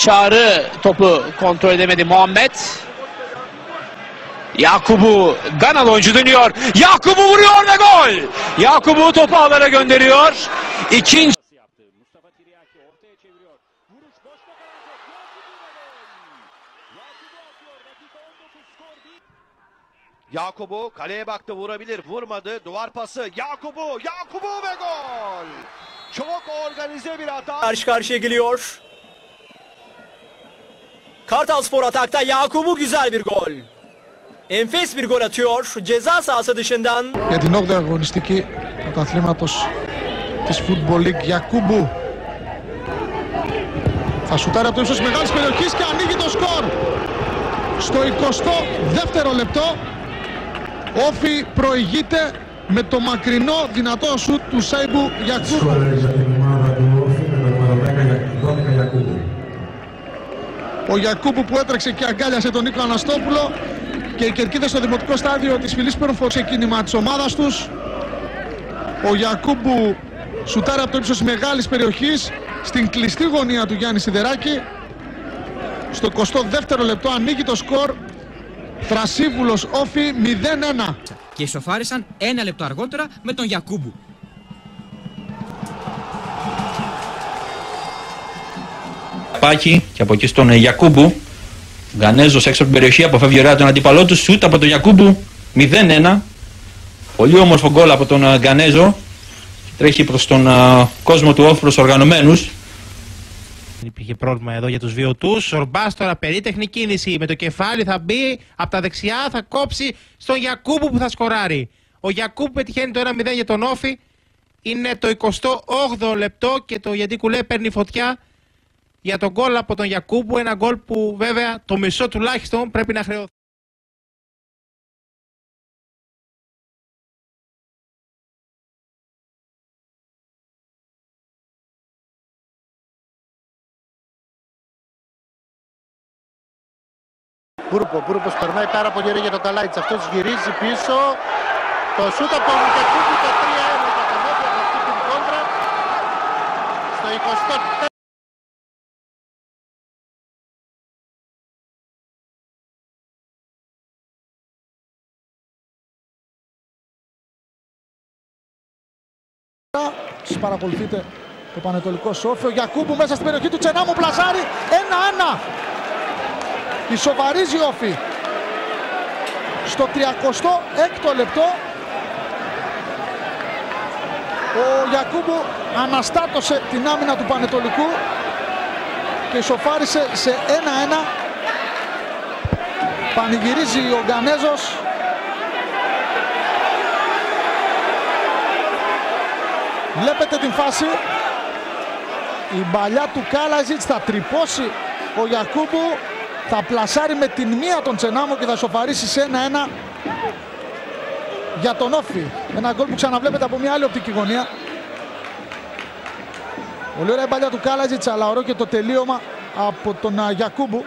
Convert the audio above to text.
Çağrı topu kontrol edemedi Muhammed. Yakubu Ganalı oyuncu dönüyor. Yakubu vuruyor ve gol. Yakubu topu ağlara gönderiyor. İkinci yaptı. Mustafa Tiryaki ortaya çeviriyor. Vuruş boş bakan Yakubu atıyor. Dakika 19 skor 1. Yakubu kaleye baktı vurabilir. Vurmadı. Duvar pası. Yakubu. Yakubu ve gol. Çok organize bir hata. Karşı karşıya geliyor. Kartal Spor atakta Yakubu güzel bir gol. Enfes bir gol atıyor. Ceza sahası dışından για την 8η αγωνιστική πρωταθλήματος της Football League Γιακούμπου θα σουτάρει από το ύψος της μεγάλης περιοχής και ανοίγει το σκορ στο 22ο λεπτό Όφη προηγείται με το μακρινό δυνατό σουτ του Σάιμπου Γιακούμπου Ο Γιακούμπου που έτρεξε και αγκάλιασε τον Νίκο Αναστόπουλο και οι κερκίδες στο δημοτικό στάδιο της Φιλής Πέρνφο ξεκίνημα της ομάδας τους. Ο Γιακούμπου σουτάρει από το ύψος μεγάλης περιοχής στην κλειστή γωνία του Γιάννη Σιδεράκη. Στο 22ο λεπτό ανοίγει το σκορ. Θρασίβουλος Όφη 0-1. και ισοφάρισαν ένα λεπτό αργότερα με τον Γιακούμπου. Πάκι και από εκεί στον ε, Γιακούμπου. Γκανέζος έξω από την περιοχή αποφεύγει ωραία τον αντίπαλό του. Σουτ από τον Γιακούμπου 0-1. Πολύ όμορφο γκολ από τον ε, Γκανέζο. Τρέχει προς τον ε, κόσμο του όφη προ οργανωμένους. Υπήρχε πρόβλημα εδώ για τους βιωτούς. Ορμπάς τώρα περίτεχνη κίνηση με το κεφάλι θα μπει από τα δεξιά, θα κόψει στον Γιακούμπου που θα σκοράρει. Ο Γιακούμπου πετυχαίνει το 1-0 για τον Όφη. Είναι το 28ο λεπτό και το γιατί κουλέ παίρνει φωτιά για τον γκολ από τον Γιακούμπου. Ένα γκολ που βέβαια το μισό τουλάχιστον πρέπει να χρεωθεί. Μπούρπο, Μπούρπος περνάει πάρα πολύ ωραία για τον Καλάιτς. Αυτός γυρίζει πίσω. Το σούτ από τον Γιακούμπου το 3-1 για τον Όφη από αυτή την κόντρα. Στο 24 Σας παρακολουθείτε το Πανετολικό Σόφιο. Γιακούμπου μέσα στην περιοχή του Τσενάμου πλασάρει 1-1. Ισοβαρίζει η Όφη. Στο 36ο λεπτό ο Γιακούμπου αναστάτωσε την άμυνα του Πανετολικού και ισοφάρισε σε 1-1. Πανηγυρίζει ο Γκανέζος. Βλέπετε την φάση. Η μπαλιά του Κάλαζιτς θα τρυπώσει ο Γιακούμπου. Θα πλασάρει με την μία τον Τσενάμο και θα σοφαρίσει σε 1-1 για τον Όφη. Ένα γκολ που ξαναβλέπετε από μια άλλη οπτική γωνία. Πολύ ωραία η μπαλιά του Κάλαζιτς, αλλά ωραίο και το τελείωμα από τον α, Γιακούμπου.